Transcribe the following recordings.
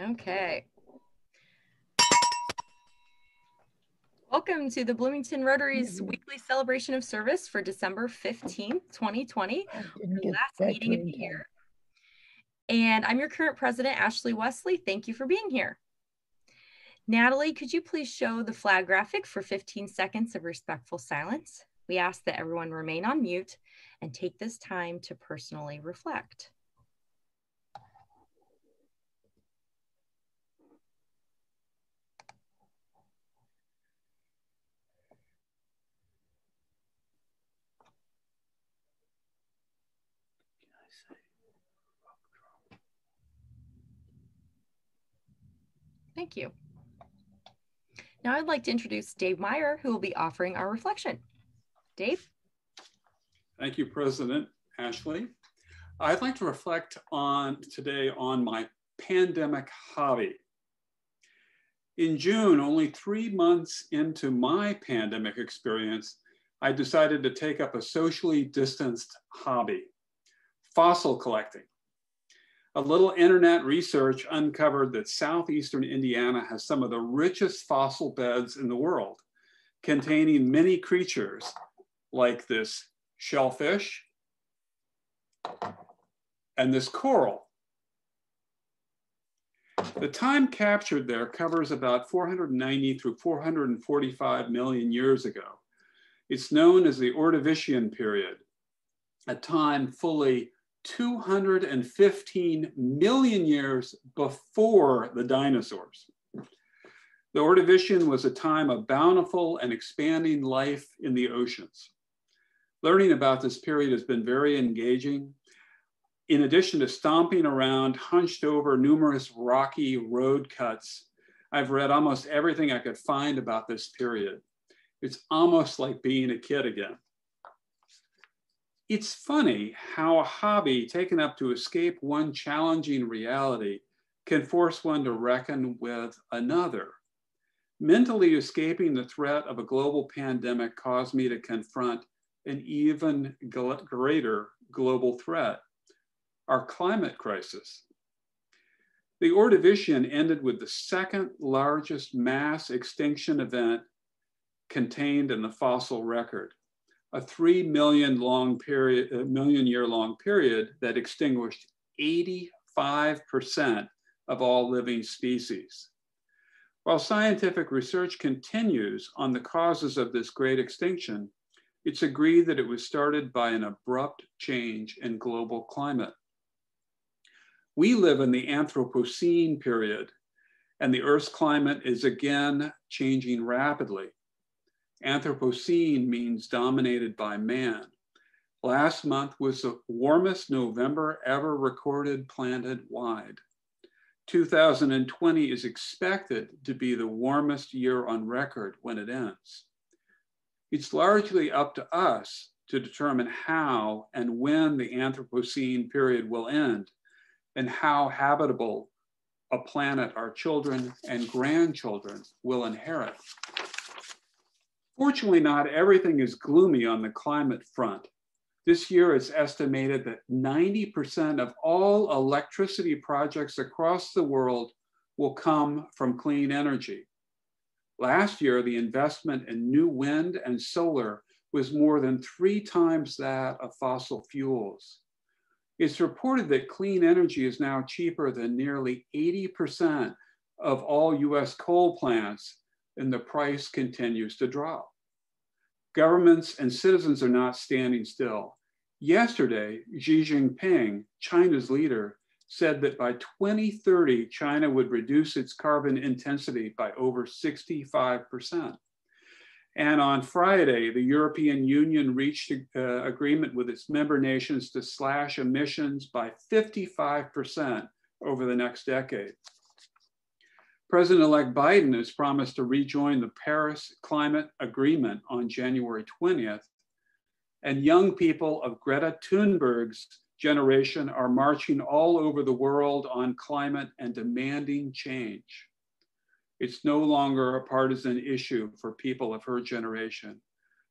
okay. Welcome to the Bloomington Rotary's weekly celebration of service for December 15th, 2020, the last meeting of the year. And I'm your current president, Ashley Wesley. Thank you for being here. Natalie, could you please show the flag graphic for 15 seconds of respectful silence? We ask that everyone remain on mute and take this time to personally reflect. Thank you. Now I'd like to introduce Dave Meyer, who will be offering our reflection. Dave? Thank you, President Ashley. I'd like to reflect on today on my pandemic hobby. In June, only three months into my pandemic experience, I decided to take up a socially distanced hobby, fossil collecting. A little internet research uncovered that southeastern Indiana has some of the richest fossil beds in the world, containing many creatures like this shellfish and this coral. The time captured there covers about 490 through 445 million years ago. It's known as the Ordovician period, a time fully 215 million years before the dinosaurs. The Ordovician was a time of bountiful and expanding life in the oceans. Learning about this period has been very engaging. In addition to stomping around hunched over numerous rocky road cuts, I've read almost everything I could find about this period. It's almost like being a kid again. It's funny how a hobby taken up to escape one challenging reality can force one to reckon with another. Mentally escaping the threat of a global pandemic caused me to confront an even greater global threat our climate crisis. The Ordovician ended with the second largest mass extinction event contained in the fossil record a three million long period, a million year long period that extinguished 85% of all living species. While scientific research continues on the causes of this great extinction, it's agreed that it was started by an abrupt change in global climate. We live in the Anthropocene period, and the Earth's climate is again changing rapidly. Anthropocene means dominated by man. Last month was the warmest November ever recorded planet wide. 2020 is expected to be the warmest year on record when it ends. It's largely up to us to determine how and when the Anthropocene period will end and how habitable a planet our children and grandchildren will inherit. Fortunately, not everything is gloomy on the climate front. This year, it's estimated that 90% of all electricity projects across the world will come from clean energy. Last year, the investment in new wind and solar was more than three times that of fossil fuels. It's reported that clean energy is now cheaper than nearly 80% of all US coal plants and the price continues to drop. Governments and citizens are not standing still. Yesterday, Xi Jinping, China's leader, said that by 2030, China would reduce its carbon intensity by over 65%. And on Friday, the European Union reached uh, agreement with its member nations to slash emissions by 55% over the next decade. President-elect Biden has promised to rejoin the Paris Climate Agreement on January 20th, and young people of Greta Thunberg's generation are marching all over the world on climate and demanding change. It's no longer a partisan issue for people of her generation.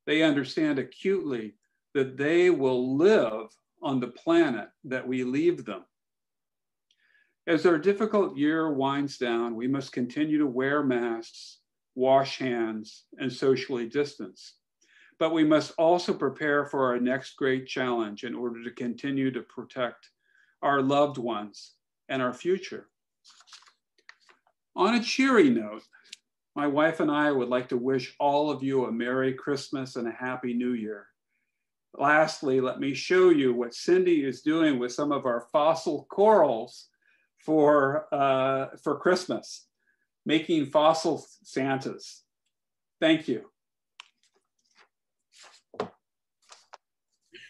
They understand acutely that they will live on the planet that we leave them. As our difficult year winds down, we must continue to wear masks, wash hands, and socially distance. But we must also prepare for our next great challenge in order to continue to protect our loved ones and our future. On a cheery note, my wife and I would like to wish all of you a Merry Christmas and a Happy New Year. Lastly, let me show you what Cindy is doing with some of our fossil corals for, uh, for Christmas, making fossil Santas. Thank you.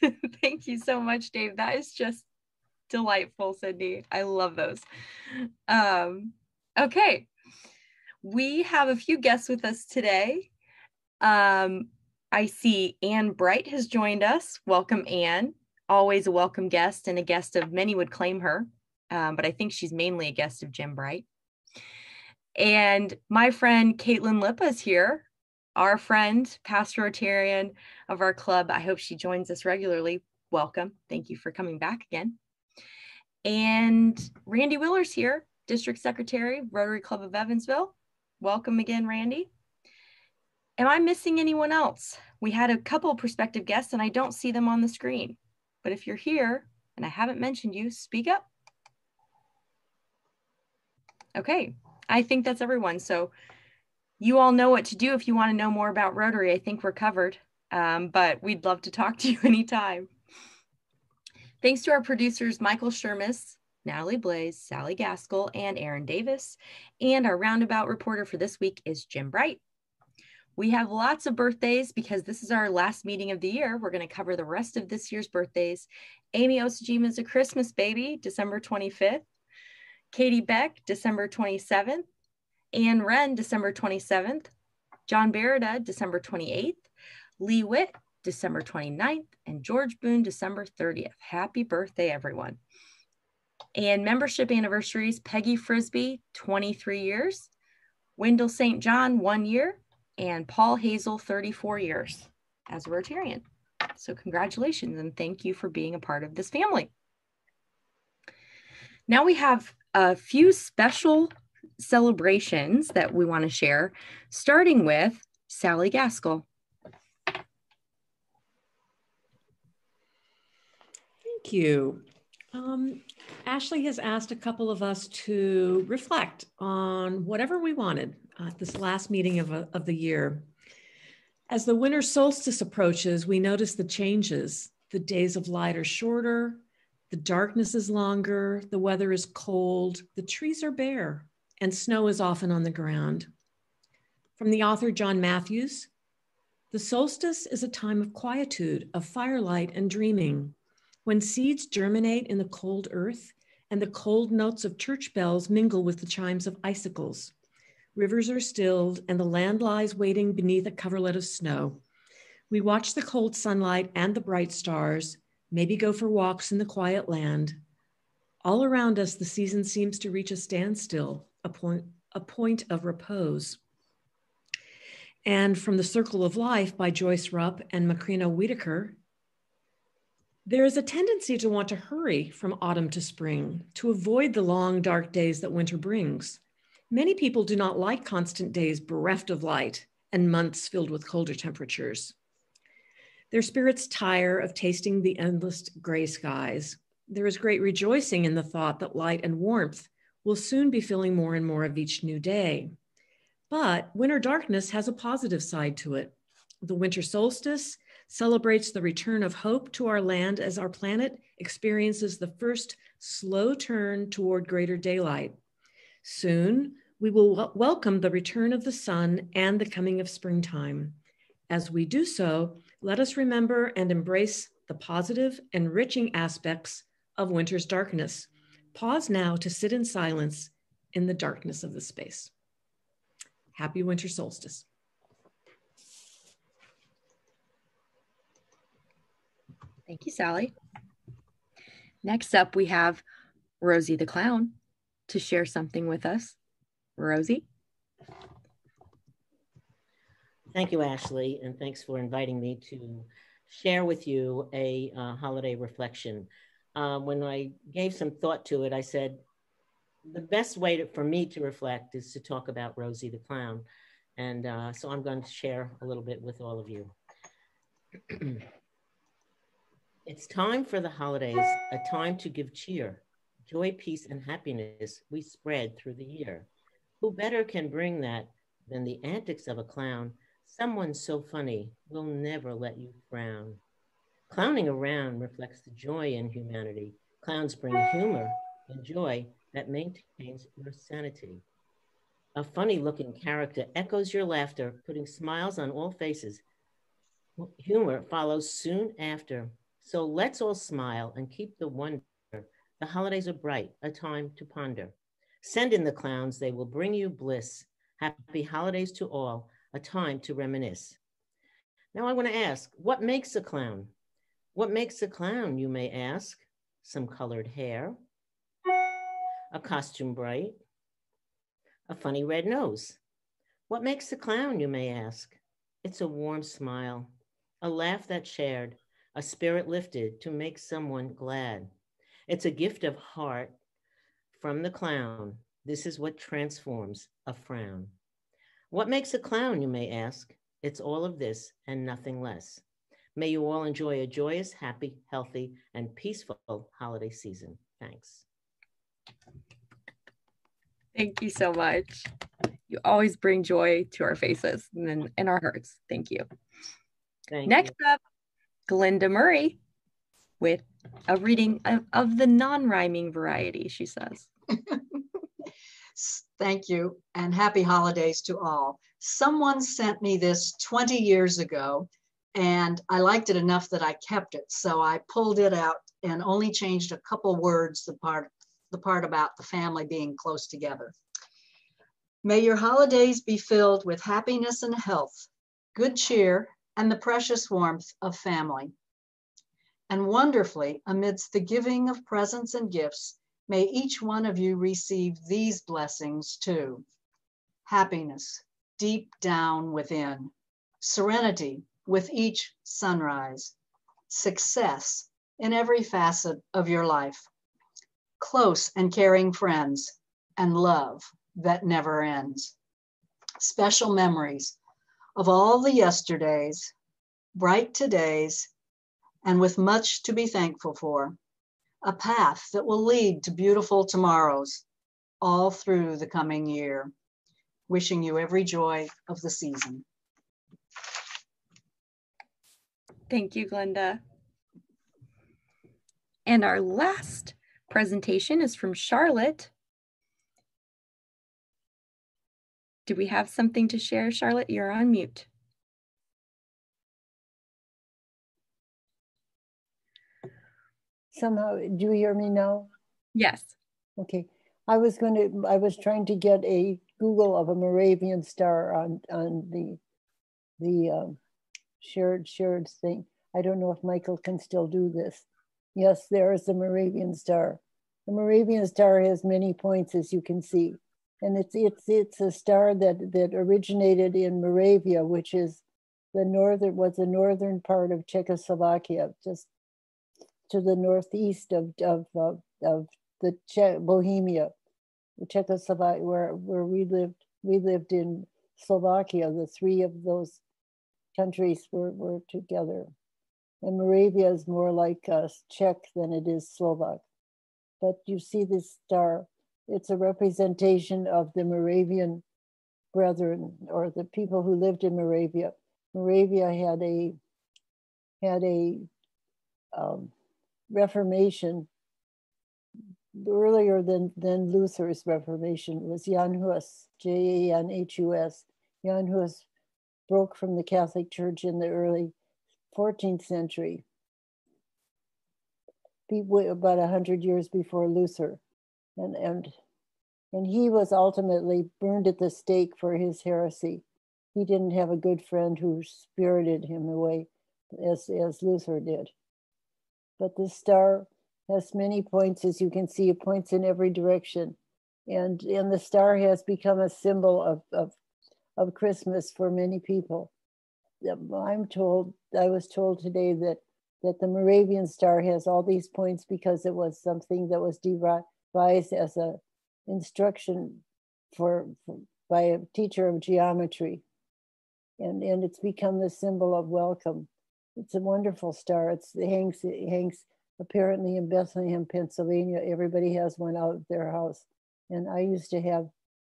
Thank you so much, Dave. That is just delightful, Cindy. I love those. Um, okay, we have a few guests with us today. Um, I see Anne Bright has joined us. Welcome, Anne. Always a welcome guest and a guest of many would claim her, um, but I think she's mainly a guest of Jim Bright. And my friend Caitlin Lipa is here, our friend, pastor Rotarian of our club. I hope she joins us regularly. Welcome. Thank you for coming back again. And Randy Willer's here, District Secretary, Rotary Club of Evansville. Welcome again, Randy. Am I missing anyone else? We had a couple prospective guests and I don't see them on the screen. But if you're here and I haven't mentioned you, speak up. Okay, I think that's everyone. So you all know what to do if you want to know more about Rotary. I think we're covered, um, but we'd love to talk to you anytime. Thanks to our producers, Michael Shermis, Natalie Blaze, Sally Gaskell, and Aaron Davis. And our roundabout reporter for this week is Jim Bright. We have lots of birthdays because this is our last meeting of the year. We're going to cover the rest of this year's birthdays. Amy Osajima is a Christmas baby, December 25th. Katie Beck, December 27th. Anne Wren, December 27th. John Berida, December 28th. Lee Witt, December 29th. And George Boone, December 30th. Happy birthday, everyone. And membership anniversaries Peggy Frisbee, 23 years. Wendell St. John, one year and Paul Hazel, 34 years as a Rotarian. So congratulations and thank you for being a part of this family. Now we have a few special celebrations that we want to share, starting with Sally Gaskell. Thank you. Um, Ashley has asked a couple of us to reflect on whatever we wanted at this last meeting of, a, of the year. As the winter solstice approaches, we notice the changes. The days of light are shorter, the darkness is longer, the weather is cold, the trees are bare, and snow is often on the ground. From the author John Matthews, the solstice is a time of quietude, of firelight and dreaming. When seeds germinate in the cold earth and the cold notes of church bells mingle with the chimes of icicles, Rivers are stilled, and the land lies waiting beneath a coverlet of snow. We watch the cold sunlight and the bright stars, maybe go for walks in the quiet land. All around us, the season seems to reach a standstill, a point, a point of repose. And from The Circle of Life by Joyce Rupp and Macrina Wiederkehr, there is a tendency to want to hurry from autumn to spring, to avoid the long, dark days that winter brings. Many people do not like constant days bereft of light and months filled with colder temperatures. Their spirits tire of tasting the endless gray skies. There is great rejoicing in the thought that light and warmth will soon be filling more and more of each new day. But winter darkness has a positive side to it. The winter solstice celebrates the return of hope to our land as our planet experiences the first slow turn toward greater daylight. Soon, we will welcome the return of the sun and the coming of springtime. As we do so, let us remember and embrace the positive, enriching aspects of winter's darkness. Pause now to sit in silence in the darkness of the space. Happy winter solstice. Thank you, Sally. Next up, we have Rosie the Clown to share something with us. Rosie? Thank you, Ashley, and thanks for inviting me to share with you a uh, holiday reflection. Um, when I gave some thought to it, I said, the best way to, for me to reflect is to talk about Rosie the Clown. And uh, so I'm going to share a little bit with all of you. it's time for the holidays, a time to give cheer, joy, peace, and happiness we spread through the year. Who better can bring that than the antics of a clown? Someone so funny will never let you frown. Clowning around reflects the joy in humanity. Clowns bring humor and joy that maintains your sanity. A funny looking character echoes your laughter, putting smiles on all faces. Humor follows soon after. So let's all smile and keep the wonder. The holidays are bright, a time to ponder. Send in the clowns, they will bring you bliss. Happy holidays to all, a time to reminisce. Now I want to ask, what makes a clown? What makes a clown, you may ask? Some colored hair, a costume bright, a funny red nose. What makes a clown, you may ask? It's a warm smile, a laugh that's shared, a spirit lifted to make someone glad. It's a gift of heart from the clown. This is what transforms a frown. What makes a clown, you may ask? It's all of this and nothing less. May you all enjoy a joyous, happy, healthy, and peaceful holiday season. Thanks. Thank you so much. You always bring joy to our faces and in our hearts. Thank you. Thank Next you. up, Glinda Murray with a reading of, of the non rhyming variety, she says. Thank you, and happy holidays to all. Someone sent me this 20 years ago, and I liked it enough that I kept it. So I pulled it out and only changed a couple words, the part, the part about the family being close together. May your holidays be filled with happiness and health, good cheer, and the precious warmth of family. And wonderfully, amidst the giving of presents and gifts, may each one of you receive these blessings too. Happiness deep down within, serenity with each sunrise, success in every facet of your life, close and caring friends, and love that never ends. Special memories of all the yesterdays, bright todays, and with much to be thankful for. A path that will lead to beautiful tomorrows all through the coming year. Wishing you every joy of the season. Thank you, Glenda. And our last presentation is from Charlotte. Do we have something to share, Charlotte? You're on mute. Somehow, do you hear me now? Yes. Okay. I was going to, I was trying to get a Google of a Moravian star on, on the, the um, shared, shared thing. I don't know if Michael can still do this. Yes, there is the Moravian star. The Moravian star has many points, as you can see and it's it's it's a star that that originated in Moravia, which is the northern was the northern part of Czechoslovakia, just to the northeast of of of, of the che- Bohemia, Czechoslovakia, where where we lived. We lived in Slovakia. The three of those countries were were together, and Moravia is more like uh, Czech than it is Slovak. But you see this star it's a representation of the Moravian brethren or the people who lived in Moravia. Moravia had a had a um, Reformation earlier than, than Luther's Reformation. Was Jan Hus, J A N H U S. Jan Hus broke from the Catholic Church in the early 14th century, about 100 years before Luther and and and he was ultimately burned at the stake for his heresy. He didn't have a good friend who spirited him away as, as Luther did. But this star has many points, as you can see, it points in every direction. And, and the star has become a symbol of, of, of Christmas for many people. Um, I'm told, I was told today that that the Moravian star has all these points because it was something that was devised as a instruction for, for by a teacher of geometry. And, and it's become the symbol of welcome. It's a wonderful star. It's, it hangs, it hangs apparently in Bethlehem, Pennsylvania. Everybody has one out of their house. And I used to have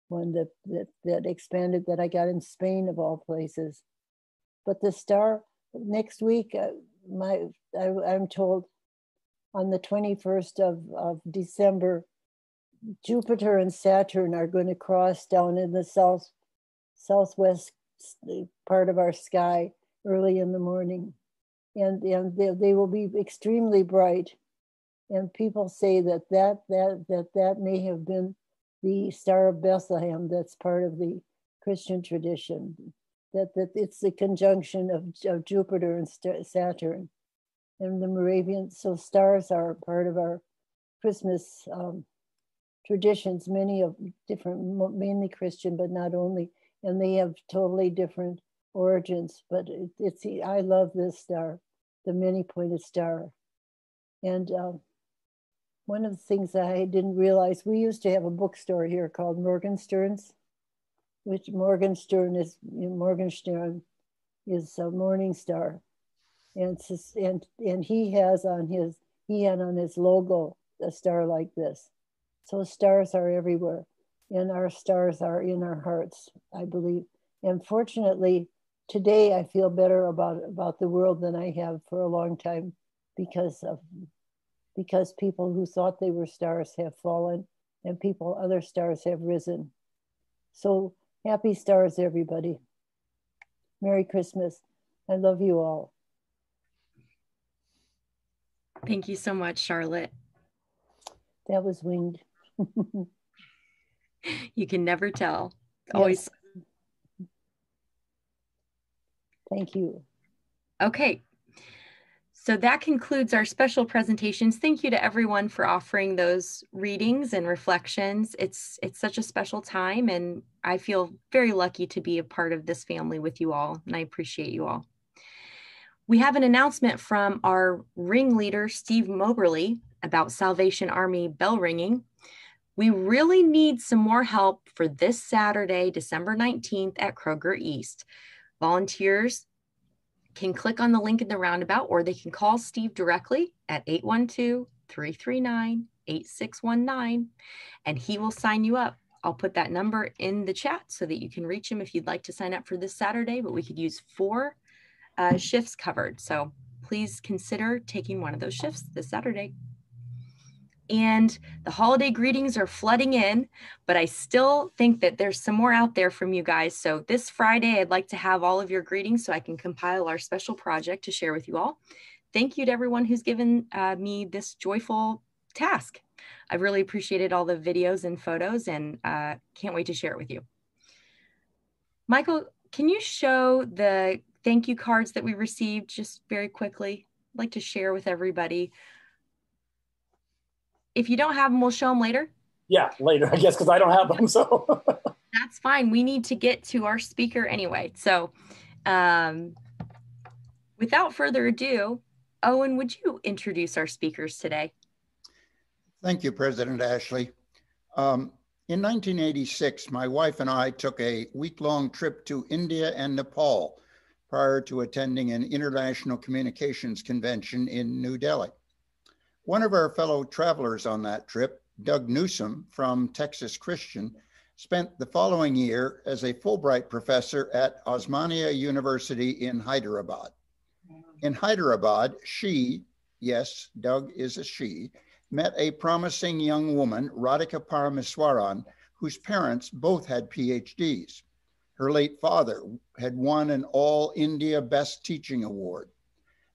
one that, that, that expanded that I got in Spain of all places. But the star next week, uh, my I, I'm told on the 21st of, of December, Jupiter and Saturn are going to cross down in the south southwest part of our sky early in the morning. And, and they, they will be extremely bright. And people say that that, that, that that may have been the Star of Bethlehem that's part of the Christian tradition, that, that it's the conjunction of, of Jupiter and Saturn and the Moravian. So stars are part of our Christmas um, traditions, many of different, mainly Christian, but not only, and they have totally different origins. But it, it's, I love this star, the many pointed star. And um, one of the things I didn't realize, we used to have a bookstore here called Morgenstern's, which Morgenstern is, Morgenstern is a morning star. And, and, and he has on his, he had on his logo a star like this. So stars are everywhere and our stars are in our hearts, I believe. And fortunately, today I feel better about, about the world than I have for a long time because of because people who thought they were stars have fallen and people, other stars have risen. So happy stars, everybody. Merry Christmas. I love you all. Thank you so much, Charlotte. That was winged. you can never tell. Always. Yes. Thank you. Okay, so that concludes our special presentations. Thank you to everyone for offering those readings and reflections. It's it's such a special time and I feel very lucky to be a part of this family with you all and I appreciate you all. We have an announcement from our ringleader, Steve Moberly, about Salvation Army bell ringing. We really need some more help for this Saturday, December 19th at Kroger East. Volunteers can click on the link in the roundabout or they can call Steve directly at 812 339 8619 and he will sign you up. I'll put that number in the chat so that you can reach him if you'd like to sign up for this Saturday, but we could use four uh, shifts covered. So please consider taking one of those shifts this Saturday and the holiday greetings are flooding in, but I still think that there's some more out there from you guys. So this Friday, I'd like to have all of your greetings so I can compile our special project to share with you all. Thank you to everyone who's given uh, me this joyful task. I've really appreciated all the videos and photos and uh, can't wait to share it with you. Michael, can you show the thank you cards that we received just very quickly? I'd like to share with everybody if you don't have them, we'll show them later. Yeah, later, I guess, because I don't have them. So that's fine. We need to get to our speaker anyway. So, um, without further ado, Owen, would you introduce our speakers today? Thank you, President Ashley. Um, in 1986, my wife and I took a week long trip to India and Nepal prior to attending an international communications convention in New Delhi. One of our fellow travelers on that trip, Doug Newsom from Texas Christian, spent the following year as a Fulbright professor at Osmania University in Hyderabad. In Hyderabad, she, yes, Doug is a she, met a promising young woman, Radhika Parameswaran, whose parents both had PhDs. Her late father had won an All India Best Teaching Award.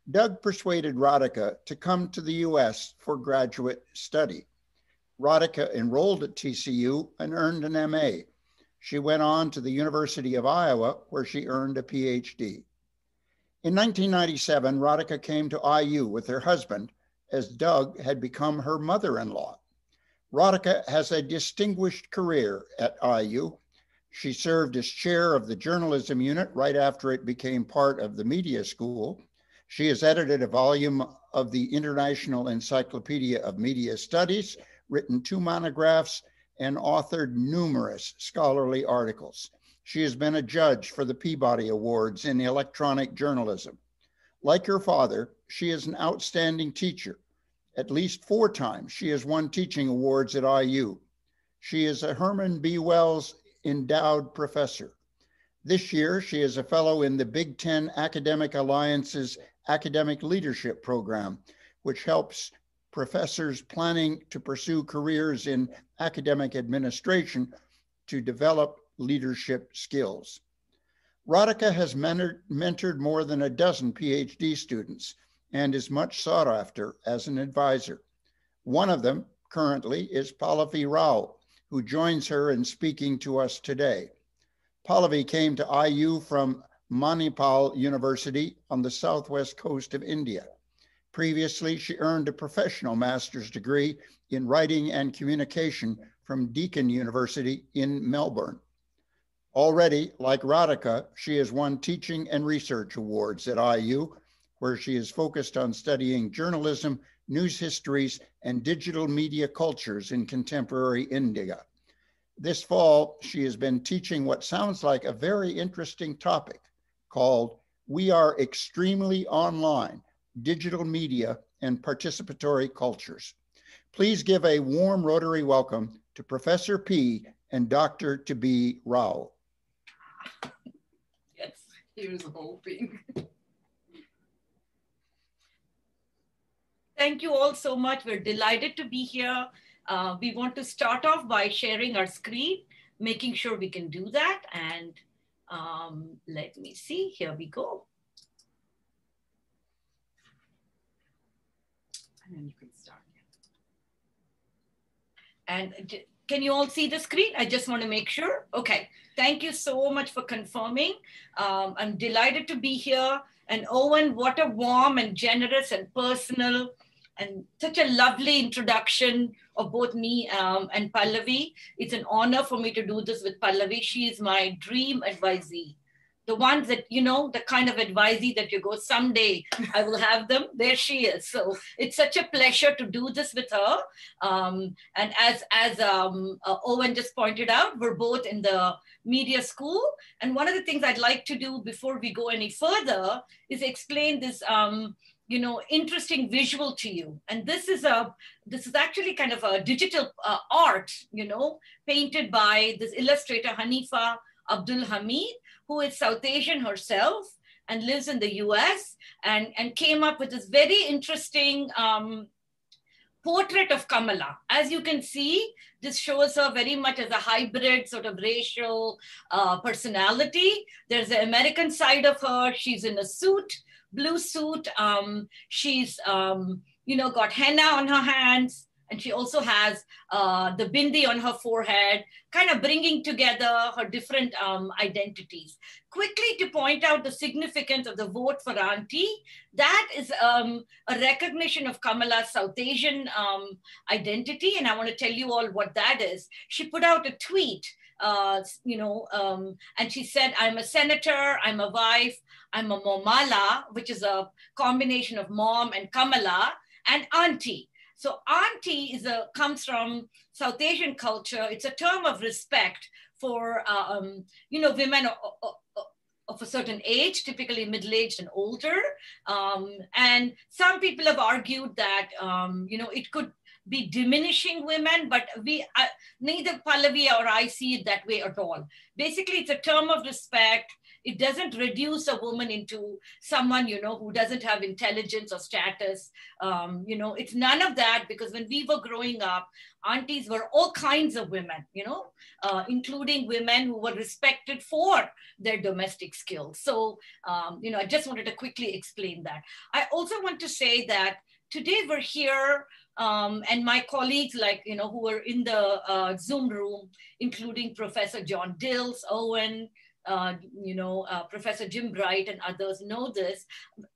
Doug persuaded Radhika to come to the US for graduate study. Radhika enrolled at TCU and earned an MA. She went on to the University of Iowa, where she earned a PhD. In 1997, Radhika came to IU with her husband, as Doug had become her mother in law. Radhika has a distinguished career at IU, She served as chair of the journalism unit right after it became part of the media school. She has edited a volume of the International Encyclopedia of Media Studies, written two monographs, and authored numerous scholarly articles. She has been a judge for the Peabody Awards in electronic journalism. Like her father, she is an outstanding teacher. At least four times she has won teaching awards at IU. She is a Herman B. Wells Endowed Professor. This year, she is a fellow in the Big Ten Academic Alliance's Academic Leadership Program, which helps professors planning to pursue careers in academic administration to develop leadership skills. Radhika has mentored, more than a dozen PhD students and is much sought after as an advisor. One of them currently is Pallavi Rao, who joins her in speaking to us today. Pallavi came to IU from Manipal University on the southwest coast of India. Previously, she earned a professional master's degree in writing and communication from Deakin University in Melbourne. Already, like Radhika, she has won teaching and research awards at IU, where she is focused on studying journalism, news histories, and digital media cultures in contemporary India. This fall, she has been teaching what sounds like a very interesting topic called We Are Extremely Online Digital Media and Participatory Cultures. Please give a warm Rotary welcome to Professor P and Dr. To Be Rao. Yes, here's hoping. Thank you all so much. We're delighted to be here. Uh, we want to start off by sharing our screen, making sure we can do that. And um, let me see, here we go. And then you can start. And can you all see the screen? I just want to make sure. Okay, thank you so much for confirming. Um, I'm delighted to be here. And Owen, what a warm and generous and personal and such a lovely introduction of both me um, and Pallavi. It's an honor for me to do this with Pallavi. She is my dream advisee. The ones that you know the kind of advisee that you go someday i will have them. There she is. So it's such a pleasure to do this with her. Um, and as as um, uh, owen just pointed out we're both in the media school. And one of the things i'd like to do before we go any further is explain this um, you know interesting visual to you and this is a this is actually kind of a digital uh, art you know painted by this illustrator hanifa abdul hamid who is South Asian herself and lives in the US and, and came up with this very interesting um, portrait of Kamala. As you can see, this shows her very much as a hybrid sort of racial uh, personality. There's the American side of her. She's in a suit, blue suit. Um, she's, um, you know, got henna on her hands and she also has uh, the bindi on her forehead, kind of bringing together her different um, identities. Quickly to point out the significance of the vote for Auntie, that is um, a recognition of Kamala's South Asian um, identity, and I want to tell you all what that is. She put out a tweet uh, you know, um, and she said, I'm a senator, I'm a wife, I'm a momala, which is a combination of mom and Kamala, and auntie. So auntie is a comes from South Asian culture. It's a term of respect for uh, um, you know women of a certain age, typically middle-aged and older. Um, and some people have argued that um, you know it could be diminishing women, but we uh, neither Pallavi or I see it that way at all. Basically, it's a term of respect. It doesn't reduce a woman into someone you know who doesn't have intelligence or status. Um, you know it's none of that because when we were growing up aunties were all kinds of women you know uh, including women who were respected for their domestic skills. So um, you know i just wanted to quickly explain that. I also want to say that today we're here um, and my colleagues like you know who were in the uh, zoom room including professor john dilts owen uh, you know, uh, Professor Jim Bright and others know this.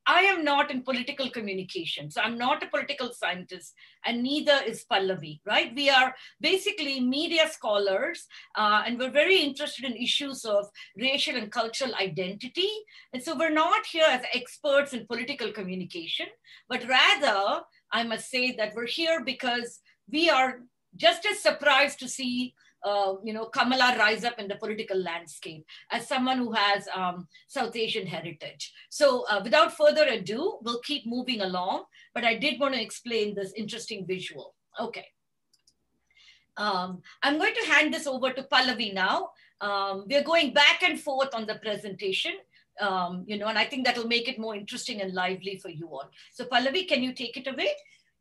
I am not in political communication. So I'm not a political scientist and neither is Pallavi, right? We are basically media scholars uh, and we're very interested in issues of racial and cultural identity. And so we're not here as experts in political communication, but rather I must say that we're here because we are just as surprised to see uh, you know, Kamala rise up in the political landscape as someone who has um, South Asian heritage. So uh, without further ado, we'll keep moving along, but I did want to explain this interesting visual. Okay. Um, I'm going to hand this over to Pallavi now. Um, we're going back and forth on the presentation, um, you know, and I think that will make it more interesting and lively for you all. So Pallavi, can you take it away?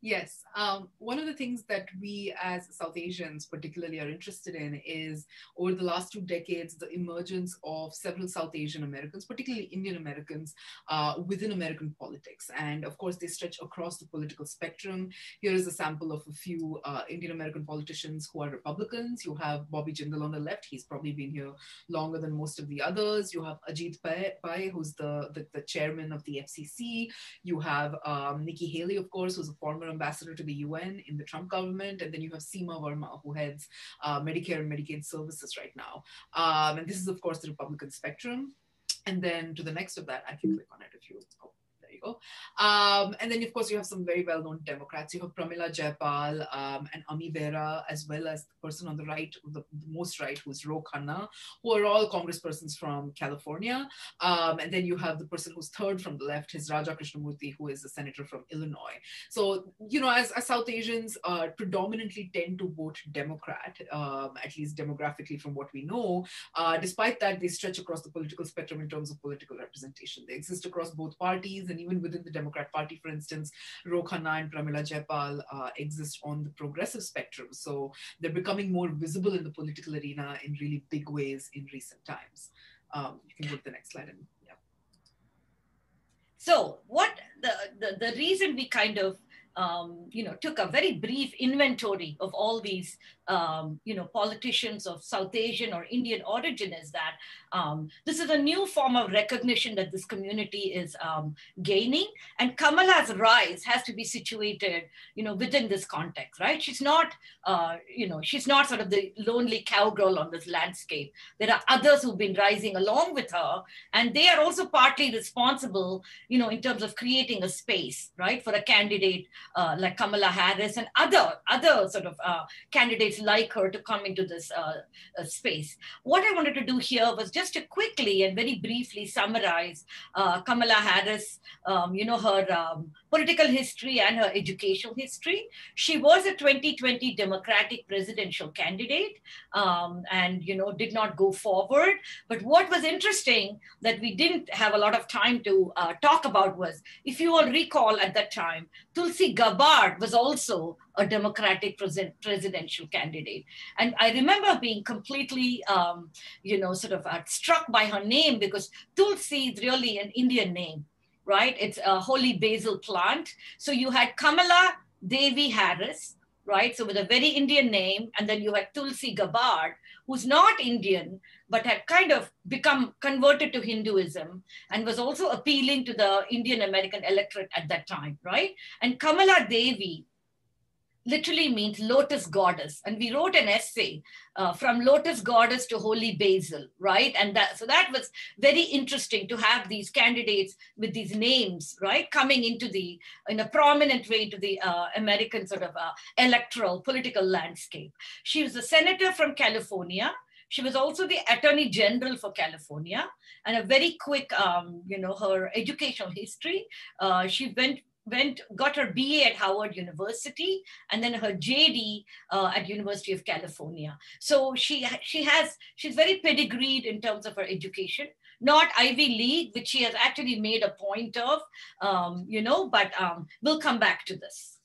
Yes. Um, one of the things that we as South Asians particularly are interested in is over the last two decades, the emergence of several South Asian Americans, particularly Indian Americans, uh, within American politics. And of course, they stretch across the political spectrum. Here is a sample of a few uh, Indian American politicians who are Republicans. You have Bobby Jindal on the left. He's probably been here longer than most of the others. You have Ajit Pai, who's the, the, the, chairman of the FCC. You have um, Nikki Haley, of course, who's a former ambassador to the UN in the Trump government. And then you have Seema Verma, who heads uh, Medicare and Medicaid services right now. Um, and this is, of course, the Republican spectrum. And then to the next of that, I can click on it if you. Oh go. Um, and then, of course, you have some very well known Democrats. You have Pramila Jayapal um, and Ami Bera, as well as the person on the right, the, the most right, who's Ro Khanna, who are all congresspersons from California. Um, and then you have the person who's third from the left, his Raja Krishnamoorthi, who is a senator from Illinois. So, you know, as, as South Asians uh, predominantly tend to vote Democrat, um, at least demographically from what we know, uh, despite that, they stretch across the political spectrum in terms of political representation. They exist across both parties and even within the Democrat Party, for instance, Ro Khanna and Pramila Jayapal uh, exist on the progressive spectrum. So they're becoming more visible in the political arena in really big ways in recent times. Um, you can go to the next slide. And, yeah. So what the, the, the reason we kind of um, you know, took a very brief inventory of all these, um, you know, politicians of South Asian or Indian origin is that um, this is a new form of recognition that this community is um, gaining. And Kamala's rise has to be situated, you know, within this context, right? She's not, uh, you know, she's not sort of the lonely cowgirl on this landscape. There are others who've been rising along with her, and they are also partly responsible, you know, in terms of creating a space, right, for a candidate uh, like Kamala Harris and other other sort of uh, candidates like her to come into this uh, uh space. What I wanted to do here was just to quickly and very briefly summarize uh, Kamala Harris, um, you know, her um, political history and her educational history. She was a 2020 Democratic presidential candidate um, and, you know, did not go forward. But what was interesting that we didn't have a lot of time to uh, talk about was, if you all recall at that time, Tulsi Gabbard was also a Democratic presidential candidate. And I remember being completely, um, you know, sort of uh, struck by her name because Tulsi is really an Indian name, right? It's a holy basil plant. So you had Kamala Devi Harris, right? So with a very Indian name, and then you had Tulsi Gabbard, who's not Indian, but had kind of become converted to Hinduism and was also appealing to the Indian American electorate at that time, right? And Kamala Devi literally means lotus goddess. And we wrote an essay uh, from lotus goddess to holy basil, right? And that, so that was very interesting to have these candidates with these names, right? Coming into the, in a prominent way into the uh, American sort of uh, electoral political landscape. She was a senator from California. She was also the attorney general for California and a very quick, um, you know, her educational history. Uh, she went went got her BA at Howard University and then her JD uh, at University of California. So she she has she's very pedigreed in terms of her education. Not Ivy League, which she has actually made a point of, um, you know. But um, we'll come back to this.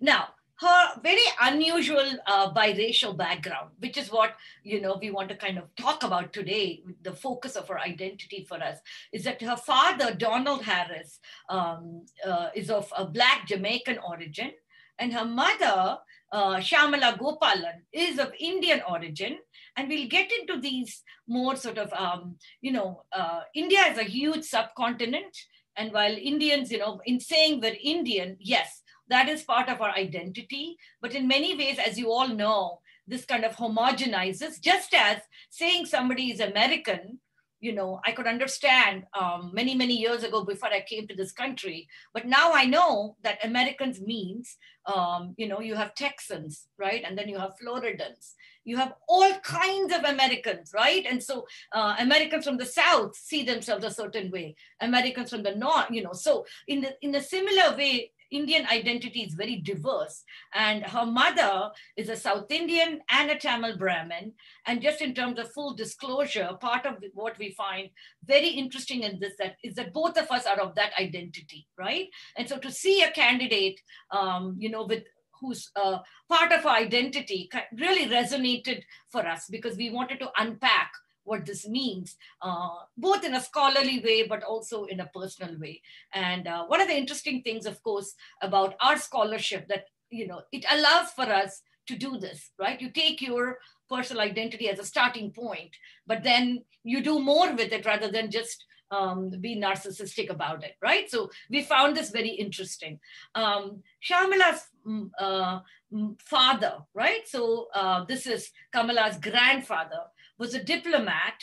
Now, her very unusual uh, biracial background, which is what you know we want to kind of talk about today. The focus of her identity for us is that her father, Donald Harris, um, uh, is of a Black Jamaican origin, And her mother, uh, Shyamala Gopalan, is of Indian origin. And we'll get into these more sort of, um, you know, uh, India is a huge subcontinent. And while Indians, you know, in saying we're Indian, yes, that is part of our identity. But in many ways, as you all know, this kind of homogenizes, just as saying somebody is American you know, I could understand um, many, many years ago before I came to this country. But now I know that Americans means, um, you know, you have Texans, right? And then you have Floridans. You have all kinds of Americans, right? And so uh, Americans from the South see themselves a certain way. Americans from the North, you know. So in the in a similar way, Indian identity is very diverse. And her mother is a South Indian and a Tamil Brahmin. And just in terms of full disclosure, part of what we find very interesting in this that is that both of us are of that identity, right? And so to see a candidate, um, you know, with who's uh, part of our identity really resonated for us because we wanted to unpack what this means, uh, both in a scholarly way, but also in a personal way. And uh, one of the interesting things, of course, about our scholarship that, you know, it allows for us to do this, right? You take your personal identity as a starting point, but then you do more with it rather than just um, be narcissistic about it, right? So we found this very interesting. Um, Shyamala's mm, uh, mm, father, right? So uh, this is Kamala's grandfather, was a diplomat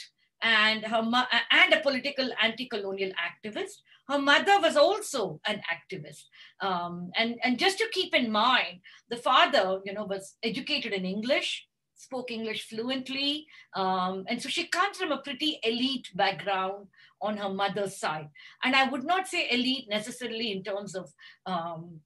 and her and a political anti-colonial activist. Her mother was also an activist. Um, and, and just to keep in mind, the father, you know, was educated in English, spoke English fluently. Um, and so she comes from a pretty elite background on her mother's side. And I would not say elite necessarily in terms of um,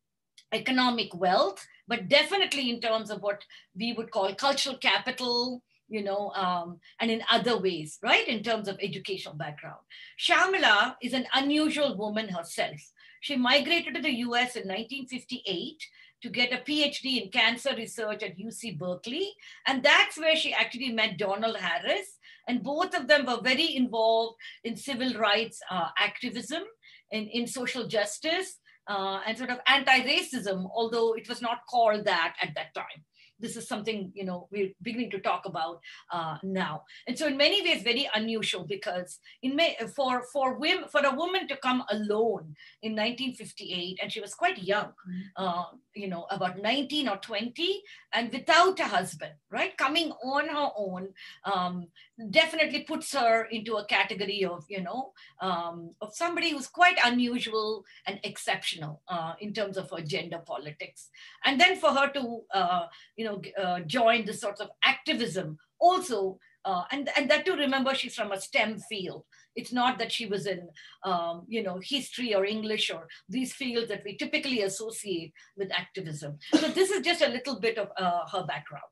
economic wealth, but definitely in terms of what we would call cultural capital, you know, um, and in other ways, right, in terms of educational background. Shyamala is an unusual woman herself. She migrated to the US in 1958 to get a PhD in cancer research at UC Berkeley. And that's where she actually met Donald Harris. And both of them were very involved in civil rights uh, activism, in, in social justice, uh, and sort of anti-racism, although it was not called that at that time this is something you know we're beginning to talk about uh, now and so in many ways very unusual because in may for for women for a woman to come alone in 1958 and she was quite young mm-hmm. uh, you know about 19 or 20 and without a husband right coming on her own um, definitely puts her into a category of you know um, of somebody who's quite unusual and exceptional uh, in terms of her gender politics and then for her to uh, you know uh, join the sorts of activism also uh, and and that to remember she's from a STEM field. It's not that she was in um, you know history or English or these fields that we typically associate with activism. So this is just a little bit of uh, her background.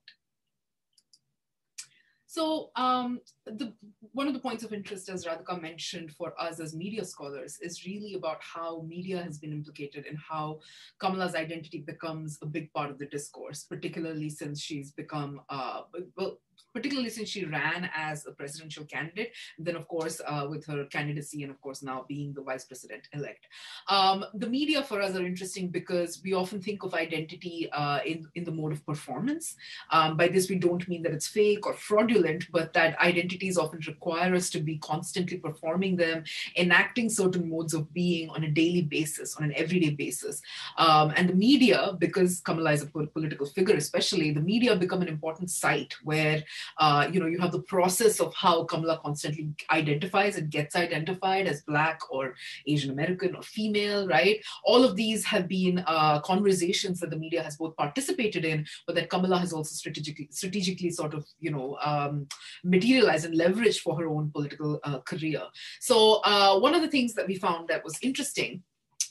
So um, the, one of the points of interest, as Radhika mentioned, for us as media scholars is really about how media has been implicated and how Kamala's identity becomes a big part of the discourse, particularly since she's become, uh, well, particularly since she ran as a presidential candidate. And then, of course, uh, with her candidacy and, of course, now being the vice president elect. Um, the media for us are interesting because we often think of identity uh, in, in the mode of performance. Um, by this, we don't mean that it's fake or fraudulent, but that identities often require us to be constantly performing them, enacting certain modes of being on a daily basis, on an everyday basis. Um, and the media, because Kamala is a political figure, especially, the media become an important site where uh, you know, you have the process of how Kamala constantly identifies and gets identified as Black or Asian American or female, right? All of these have been uh, conversations that the media has both participated in, but that Kamala has also strategically, strategically sort of, you know, um, materialized and leveraged for her own political uh, career. So uh, one of the things that we found that was interesting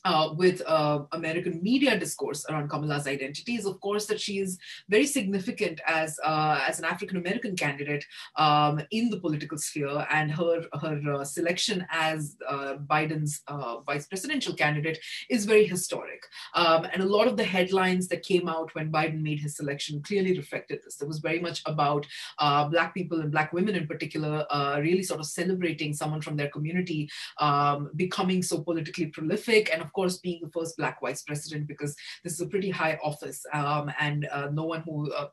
uh, with uh, American media discourse around Kamala's identity is, of course, that she is very significant as uh, as an African American candidate um, in the political sphere, and her her uh, selection as uh, Biden's uh, vice presidential candidate is very historic. Um, and a lot of the headlines that came out when Biden made his selection clearly reflected this. It was very much about Black people and Black women in particular, really sort of celebrating someone from their community um, becoming so politically prolific and of course, being the first Black vice president, because this is a pretty high office um, and uh, no one who, uh,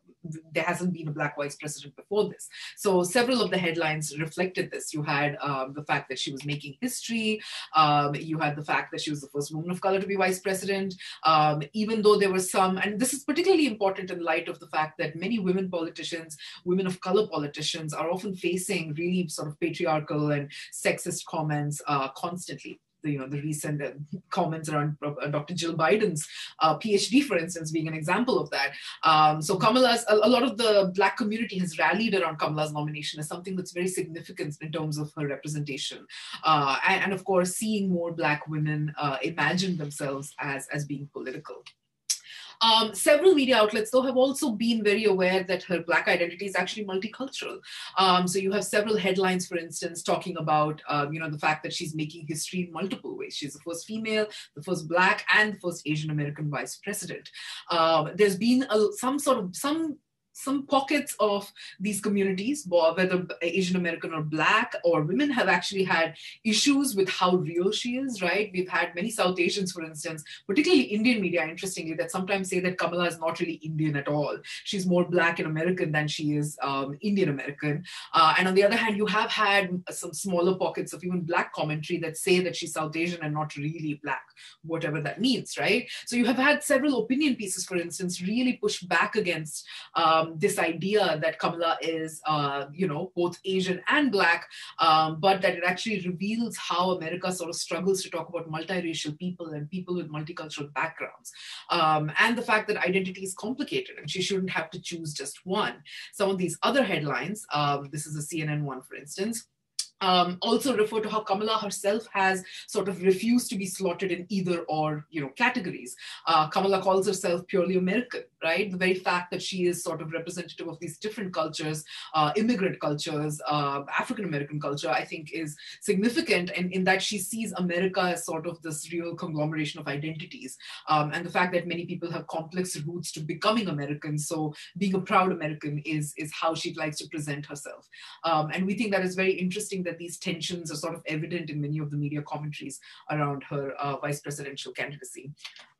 there hasn't been a Black vice president before this. So several of the headlines reflected this. You had um, the fact that she was making history, um, you had the fact that she was the first woman of color to be vice president, um, even though there were some, and this is particularly important in light of the fact that many women politicians, women of color politicians, are often facing really sort of patriarchal and sexist comments uh, constantly the, you know, the recent uh, comments around uh, Dr. Jill Biden's uh, PhD, for instance, being an example of that. Um, so Kamala's, a, a, lot of the Black community has rallied around Kamala's nomination as something that's very significant in terms of her representation. Uh, and, and, of course, seeing more Black women uh, imagine themselves as, as being political. Um, several media outlets, though, have also been very aware that her Black identity is actually multicultural. Um, so you have several headlines, for instance, talking about um, you know the fact that she's making history in multiple ways. She's the first female, the first Black, and the first Asian American vice president. Um, there's been a, some sort of some some pockets of these communities, whether Asian American or Black or women, have actually had issues with how real she is, right? We've had many South Asians, for instance, particularly Indian media, interestingly, that sometimes say that Kamala is not really Indian at all. She's more Black and American than she is um, Indian American. Uh, and on the other hand, you have had some smaller pockets of even Black commentary that say that she's South Asian and not really Black, whatever that means, right? So you have had several opinion pieces, for instance, really push back against. Um, um, this idea that Kamala is, uh, you know, both Asian and Black, um, but that it actually reveals how America sort of struggles to talk about multiracial people and people with multicultural backgrounds. Um, and the fact that identity is complicated and she shouldn't have to choose just one. Some of these other headlines, um, this is a CNN one, for instance um, also refer to how Kamala herself has sort of refused to be slotted in either or you know categories. Uh, Kamala calls herself purely American, right? The very fact that she is sort of representative of these different cultures, uh, immigrant cultures, uh, African American culture, I think is significant, and in that she sees America as sort of this real conglomeration of identities, um, and the fact that many people have complex roots to becoming American. So being a proud American is is how she likes to present herself, um, and we think that is very interesting that these tensions are sort of evident in many of the media commentaries around her uh, vice presidential candidacy.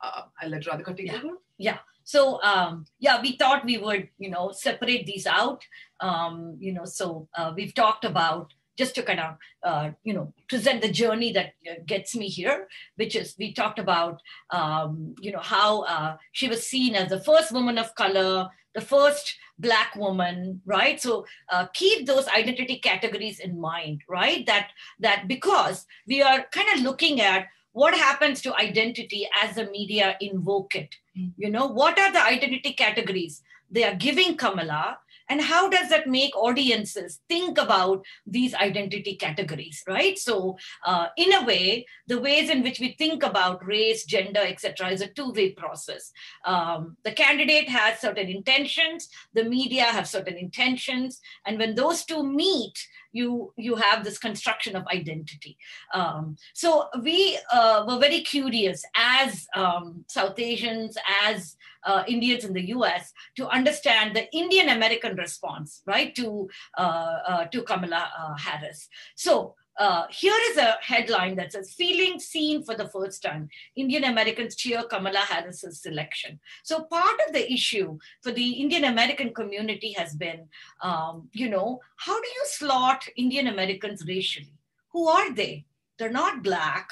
Uh, I'll let Radhika take yeah. over. Yeah. So um, yeah, we thought we would, you know, separate these out. Um, you know, so uh, we've talked about just to kind of uh, you know present the journey that uh, gets me here which is we talked about um, you know how uh, she was seen as the first woman of color the first black woman right? So uh, keep those identity categories in mind right? That that because we are kind of looking at what happens to identity as the media invoke it. Mm-hmm. you know what are the identity categories they are giving kamala and how does that make audiences think about these identity categories right? So uh, in a way the ways in which we think about race gender etc is a two-way process. Um, the candidate has certain intentions the media have certain intentions and when those two meet you you have this construction of identity. Um, so we uh, were very curious as um, south asians as uh, Indians in the US to understand the Indian American response, right, to, uh, uh, to Kamala uh, Harris. So uh, here is a headline that says feeling seen for the first time indian americans cheer kamala harris's selection. So part of the issue for the indian american community has been um, you know how do you slot indian americans racially? Who are they? They're not black.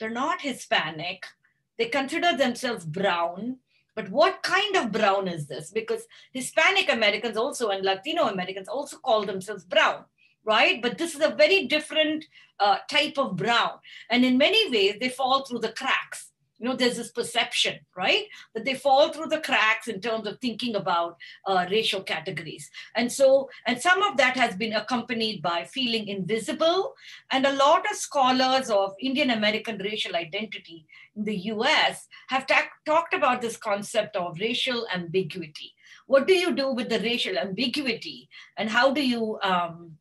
They're not hispanic. They consider themselves brown but what kind of brown is this? Because Hispanic Americans also and Latino Americans also call themselves brown, right? But this is a very different uh, type of brown. And in many ways, they fall through the cracks you know there's this perception right? That they fall through the cracks in terms of thinking about uh, racial categories. And so and some of that has been accompanied by feeling invisible. And a lot of scholars of indian american racial identity in the us have ta- talked about this concept of racial ambiguity. What do you do with the racial ambiguity? And how do you um,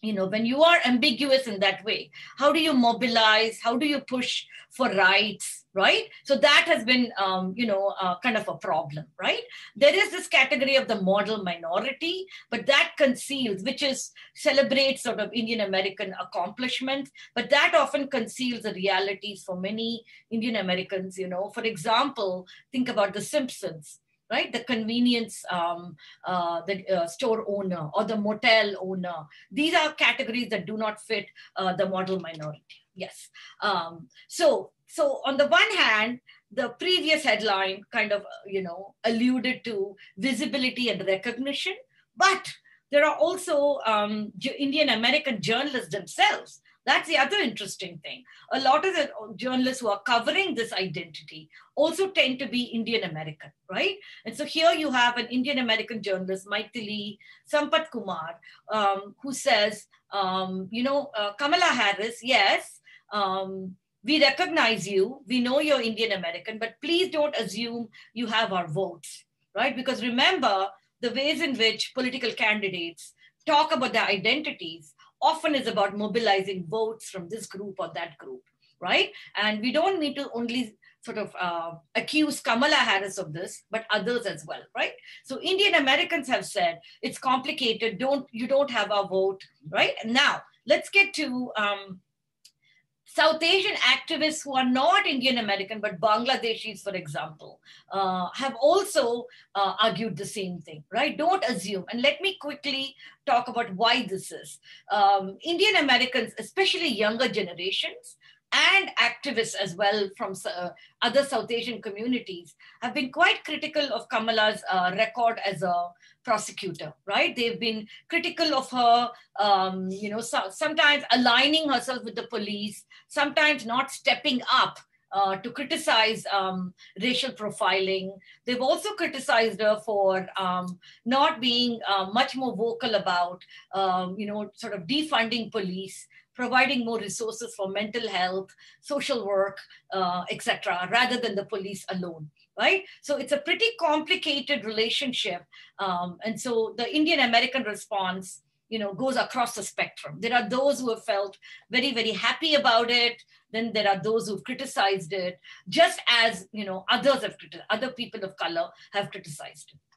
you know when you are ambiguous in that way how do you mobilize how do you push for rights right so that has been um, you know uh, kind of a problem right there is this category of the model minority but that conceals which is celebrates sort of indian american accomplishments but that often conceals the realities for many indian americans you know for example think about the simpsons right? The convenience, um, uh, the uh, store owner or the motel owner. These are categories that do not fit uh, the model minority. Yes. Um, so, so on the one hand, the previous headline kind of, you know, alluded to visibility and recognition, but there are also um, Indian American journalists themselves that's the other interesting thing. A lot of the journalists who are covering this identity also tend to be Indian American, right? And so here you have an Indian American journalist, Maithili Sampath Kumar, um, who says, um, you know, uh, Kamala Harris, yes, um, we recognize you, we know you're Indian American, but please don't assume you have our votes, right? Because remember, the ways in which political candidates talk about their identities often is about mobilizing votes from this group or that group, right? And we don't need to only sort of uh, accuse Kamala Harris of this, but others as well, right? So Indian Americans have said it's complicated. Don't you don't have our vote, right? now let's get to um, South Asian activists who are not Indian American but Bangladeshis, for example, uh, have also uh, argued the same thing, right? Don't assume. And let me quickly talk about why this is. Um, Indian Americans, especially younger generations, and activists as well from uh, other South Asian communities have been quite critical of Kamala's uh, record as a prosecutor, right? They've been critical of her, um, you know, so, sometimes aligning herself with the police, sometimes not stepping up uh, to criticize um, racial profiling. They've also criticized her for um, not being uh, much more vocal about, um, you know, sort of defunding police providing more resources for mental health, social work, uh, etc., rather than the police alone. Right? So it's a pretty complicated relationship. Um, and so the Indian American response you know goes across the spectrum there are those who have felt very very happy about it then there are those who've criticized it just as you know others have other people of color have criticized it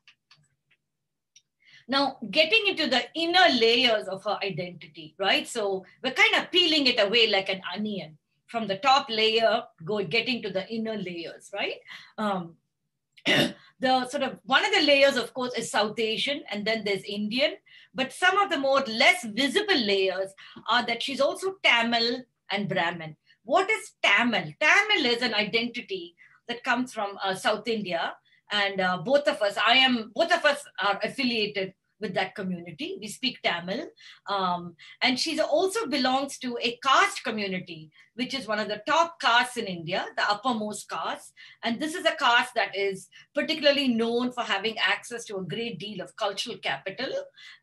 now, getting into the inner layers of her identity, right? So we're kind of peeling it away like an onion from the top layer, go getting to the inner layers, right? Um, the sort of one of the layers, of course, is South Asian, and then there's Indian. But some of the more less visible layers are that she's also Tamil and Brahmin. What is Tamil? Tamil is an identity that comes from uh, South India, and uh, both of us, I am, both of us are affiliated with that community. We speak Tamil. Um, and she also belongs to a caste community, which is one of the top castes in India, the uppermost caste. And this is a caste that is particularly known for having access to a great deal of cultural capital.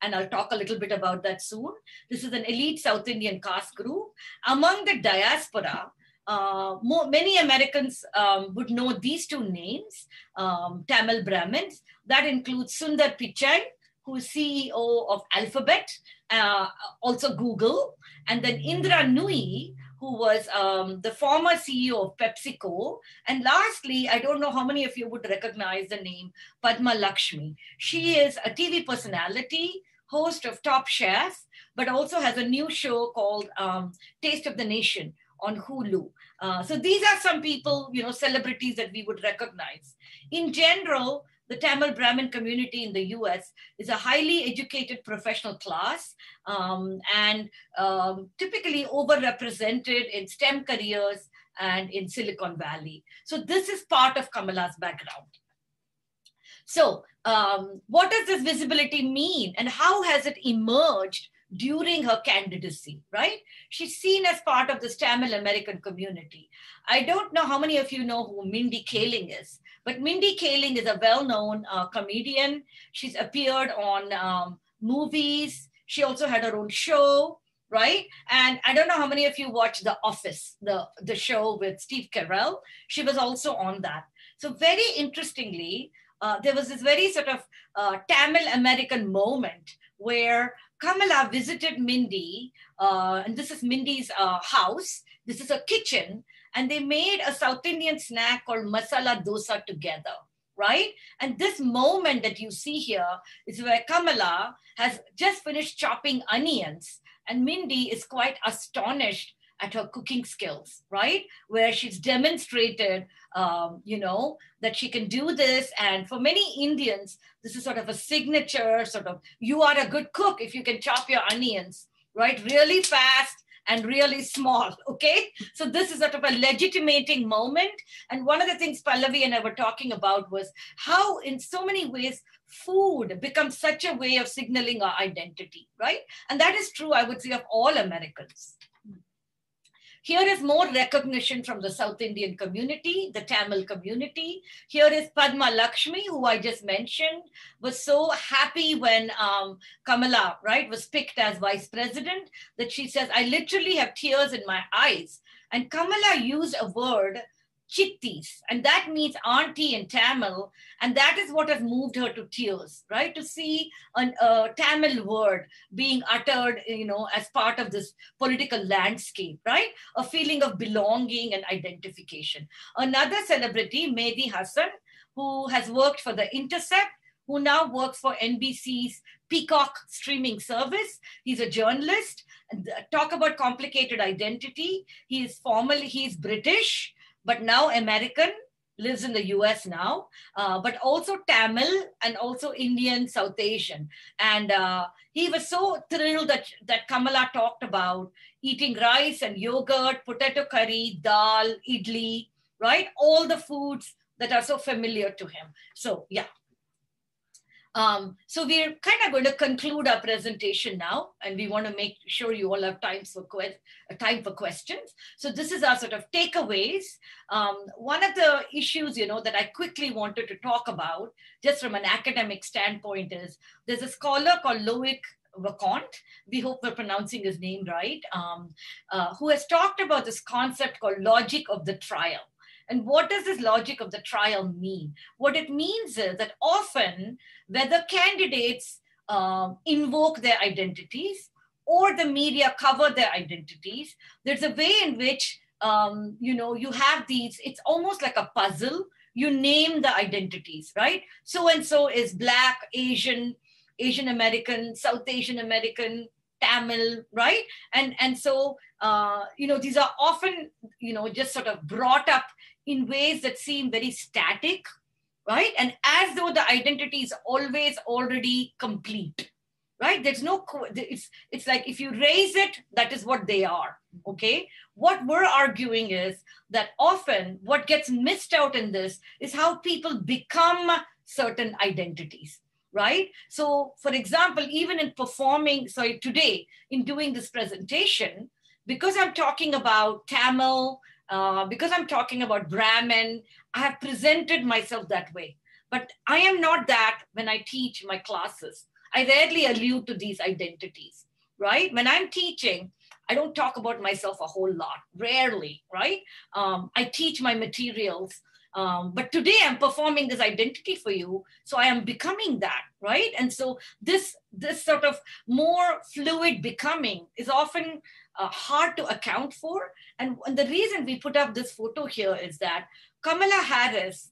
And I'll talk a little bit about that soon. This is an elite South Indian caste group. Among the diaspora, uh, more, many Americans um, would know these two names, um, Tamil Brahmins. That includes Sundar Pichai, who is CEO of Alphabet, uh, also Google, and then Indra Nooyi, who was um, the former CEO of PepsiCo. And lastly, I don't know how many of you would recognize the name Padma Lakshmi. She is a TV personality, host of Top Chef, but also has a new show called um, Taste of the Nation on Hulu. Uh, so these are some people, you know, celebrities that we would recognize. In general, the Tamil Brahmin community in the US is a highly educated professional class um, and um, typically overrepresented in STEM careers and in Silicon Valley. So this is part of Kamala's background. So um, what does this visibility mean and how has it emerged during her candidacy, right? She's seen as part of this Tamil American community. I don't know how many of you know who Mindy Kaling is. But Mindy Kaling is a well-known uh, comedian. She's appeared on um, movies. She also had her own show, right? And I don't know how many of you watched The Office, the, the show with Steve Carell. She was also on that. So very interestingly, uh, there was this very sort of uh, Tamil American moment where Kamala visited Mindy, uh, and this is Mindy's uh, house. This is a kitchen, and they made a South Indian snack called masala dosa together, right? And this moment that you see here is where Kamala has just finished chopping onions, and Mindy is quite astonished at her cooking skills, right? Where she's demonstrated, um, you know, that she can do this. And for many Indians, this is sort of a signature sort of, you are a good cook if you can chop your onions, right? Really fast and really small, okay? So this is sort of a legitimating moment. And one of the things Pallavi and I were talking about was how in so many ways, food becomes such a way of signaling our identity, right? And that is true, I would say, of all Americans. Here is more recognition from the South Indian community, the Tamil community. Here is Padma Lakshmi, who I just mentioned, was so happy when um, Kamala, right, was picked as vice president that she says, I literally have tears in my eyes. And Kamala used a word chittis, and that means auntie in Tamil, and that is what has moved her to tears, right? To see a uh, Tamil word being uttered, you know, as part of this political landscape, right? A feeling of belonging and identification. Another celebrity, Mehdi Hasan, who has worked for The Intercept, who now works for NBC's Peacock streaming service. He's a journalist. Talk about complicated identity. He is formally, he's British but now American, lives in the US now, uh, but also Tamil and also Indian, South Asian. And uh, he was so thrilled that, that Kamala talked about eating rice and yogurt, potato curry, dal, idli, right? All the foods that are so familiar to him. So, yeah, um, so we're kind of going to conclude our presentation now, and we want to make sure you all have time for, uh, time for questions. So this is our sort of takeaways. Um, one of the issues, you know, that I quickly wanted to talk about, just from an academic standpoint, is there's a scholar called Loic Wacquant, we hope we're pronouncing his name right, um, uh, who has talked about this concept called logic of the trial. And what does this logic of the trial mean? What it means is that often, whether candidates um, invoke their identities or the media cover their identities, there's a way in which um, you know you have these. It's almost like a puzzle. You name the identities, right? So and so is Black, Asian, Asian American, South Asian American, Tamil, right? And and so uh, you know these are often you know just sort of brought up in ways that seem very static, right? And as though the identity is always already complete, right? There's no, it's, it's like if you raise it, that is what they are, okay? What we're arguing is that often what gets missed out in this is how people become certain identities right? So, for example, even in performing, sorry, today in doing this presentation, because I'm talking about Tamil, uh, because I'm talking about Brahmin, I have presented myself that way. But I am not that when I teach my classes. I rarely allude to these identities, right? When I'm teaching, I don't talk about myself a whole lot, rarely, right? Um, I teach my materials. Um, but today I'm performing this identity for you, so I am becoming that, right? And so this this sort of more fluid becoming is often uh, hard to account for. And, and the reason we put up this photo here is that Kamala Harris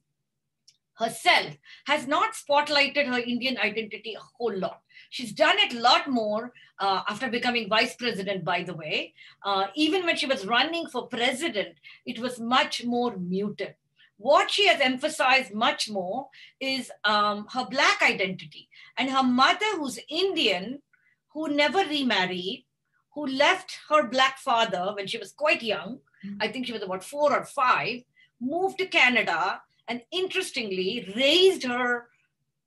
herself has not spotlighted her Indian identity a whole lot. She's done it a lot more uh, after becoming vice president, by the way. Uh, even when she was running for president, it was much more muted. What she has emphasized much more is um, her Black identity. And her mother, who's Indian, who never remarried, who left her black father when she was quite young, mm-hmm. I think she was about four or five, moved to Canada, and interestingly raised her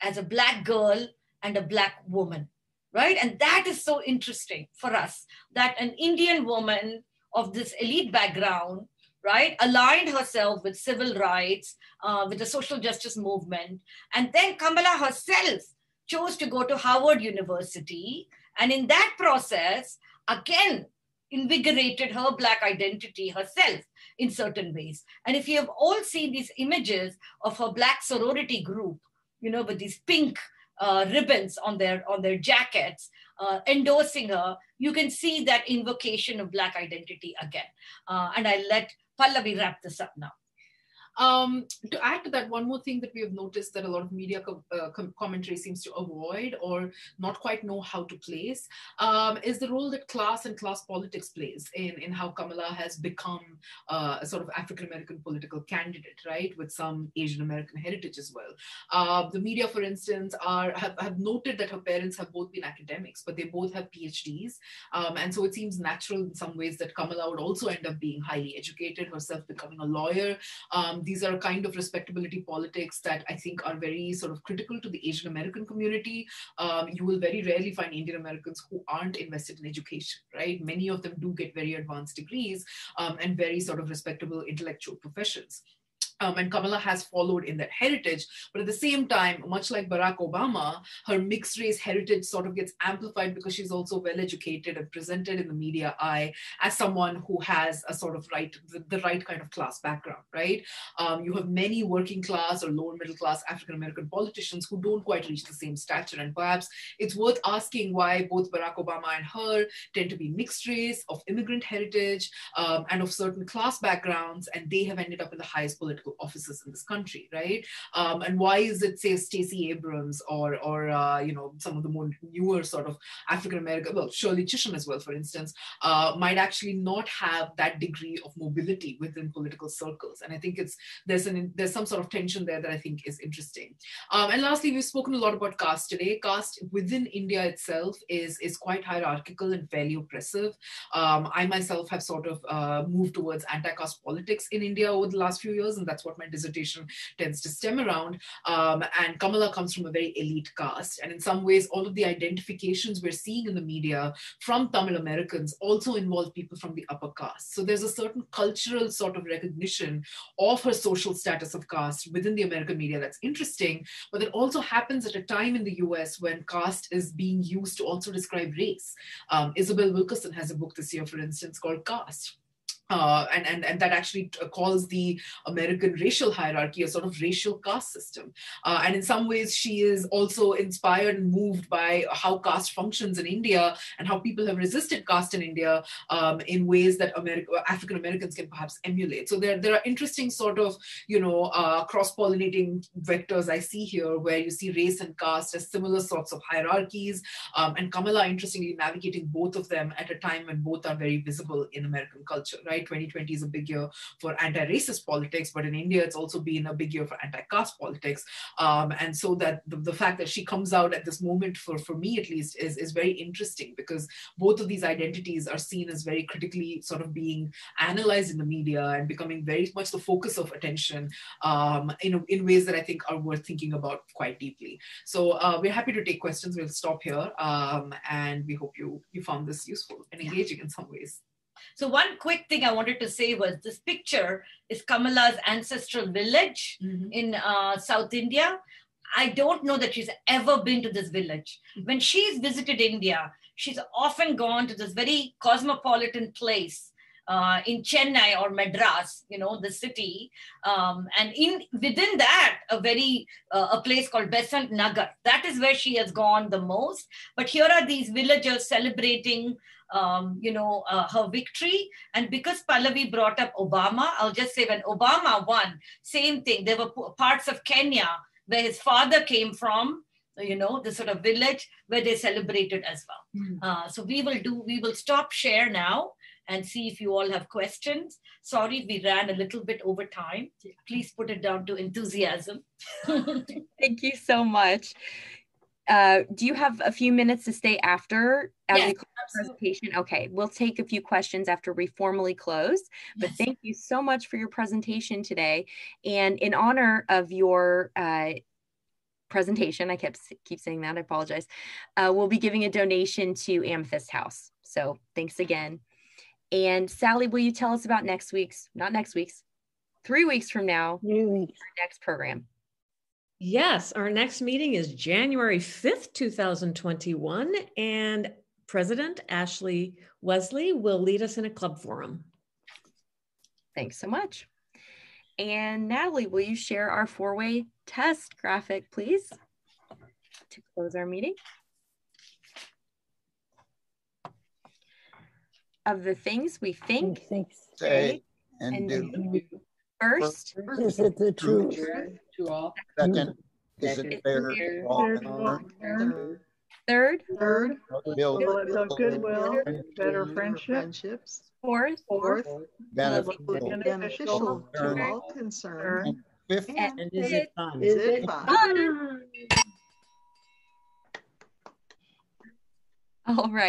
as a black girl and a black woman, right? And that is so interesting for us that an Indian woman of this elite background, right, aligned herself with civil rights, uh, with the social justice movement. And then Kamala herself chose to go to Howard University. And in that process, again invigorated her black identity herself in certain ways. And if you have all seen these images of her black sorority group, you know, with these pink uh, ribbons on their on their jackets, uh, endorsing her, you can see that invocation of Black identity again. Uh, and I let Pallavi wrap this up now. Um, to add to that, one more thing that we have noticed that a lot of media com uh, com commentary seems to avoid or not quite know how to place um, is the role that class and class politics plays in, in how Kamala has become uh, a sort of African American political candidate, right, with some Asian American heritage as well. Uh, the media, for instance, are have, have noted that her parents have both been academics, but they both have PhDs. Um, and so it seems natural in some ways that Kamala would also end up being highly educated, herself becoming a lawyer. Um, these are kind of respectability politics that I think are very sort of critical to the Asian American community. Um, you will very rarely find Indian Americans who aren't invested in education, right? Many of them do get very advanced degrees um, and very sort of respectable intellectual professions. Um, and Kamala has followed in that heritage. But at the same time, much like Barack Obama, her mixed race heritage sort of gets amplified because she's also well educated and presented in the media eye as someone who has a sort of right, the, the right kind of class background, right? Um, you have many working class or lower middle class African American politicians who don't quite reach the same stature. And perhaps it's worth asking why both Barack Obama and her tend to be mixed race, of immigrant heritage, um, and of certain class backgrounds, and they have ended up in the highest political offices in this country, right? Um, and why is it, say, Stacey Abrams or, or uh, you know, some of the more newer sort of African American, well, Shirley Chisholm as well, for instance, uh, might actually not have that degree of mobility within political circles. And I think it's there's an there's some sort of tension there that I think is interesting. Um, and lastly, we've spoken a lot about caste today. Caste within India itself is is quite hierarchical and fairly oppressive. Um, I myself have sort of uh, moved towards anti-caste politics in India over the last few years, and that's what my dissertation tends to stem around. Um, and Kamala comes from a very elite caste. And in some ways, all of the identifications we're seeing in the media from Tamil Americans also involve people from the upper caste. So there's a certain cultural sort of recognition of her social status of caste within the American media that's interesting. But it also happens at a time in the US when caste is being used to also describe race. Um, Isabel Wilkerson has a book this year, for instance, called Caste uh, and, and, and that actually calls the American racial hierarchy a sort of racial caste system. Uh, and in some ways, she is also inspired and moved by how caste functions in India and how people have resisted caste in India um, in ways that African Americans can perhaps emulate. So there, there are interesting sort of, you know, uh, cross-pollinating vectors I see here where you see race and caste as similar sorts of hierarchies. Um, and Kamala, interestingly, navigating both of them at a time when both are very visible in American culture, right? Right? 2020 is a big year for anti-racist politics, but in India, it's also been a big year for anti-caste politics. Um, and so that the, the, fact that she comes out at this moment, for, for me at least, is, is very interesting because both of these identities are seen as very critically sort of being analyzed in the media and becoming very much the focus of attention um, in, in ways that I think are worth thinking about quite deeply. So uh, we're happy to take questions. We'll stop here. Um, and we hope you, you found this useful and engaging in some ways. So one quick thing I wanted to say was this picture is Kamala's ancestral village mm-hmm. in uh, South India. I don't know that she's ever been to this village. When she's visited India, she's often gone to this very cosmopolitan place uh, in Chennai or Madras, you know, the city, um, and in within that, a very uh, a place called Besant Nagar. That is where she has gone the most. But here are these villagers celebrating um, you know, uh, her victory. And because Pallavi brought up Obama, I'll just say when Obama won, same thing. There were parts of Kenya where his father came from, you know, the sort of village where they celebrated as well. Mm. Uh, so we will do, we will stop share now and see if you all have questions. Sorry, we ran a little bit over time. Please put it down to enthusiasm. Thank you so much. Uh, do you have a few minutes to stay after as yes, we close the presentation? Okay, we'll take a few questions after we formally close. But yes. thank you so much for your presentation today. And in honor of your uh, presentation, I kept keep saying that. I apologize. Uh, we'll be giving a donation to Amethyst House. So thanks again. And Sally, will you tell us about next week's? Not next week's. Three weeks from now. Three weeks. next program. Yes, our next meeting is January 5th, 2021, and President Ashley Wesley will lead us in a club forum. Thanks so much. And Natalie, will you share our four-way test graphic, please, to close our meeting? Of the things we think, say, and, and do. do. First, is it the truth? To all. Second, is it fair? Third, third, third, build of goodwill, better friendships. Fourth, fourth, beneficial, beneficial. To all concerned. Fifth, and is it fun? Is it fun? All right.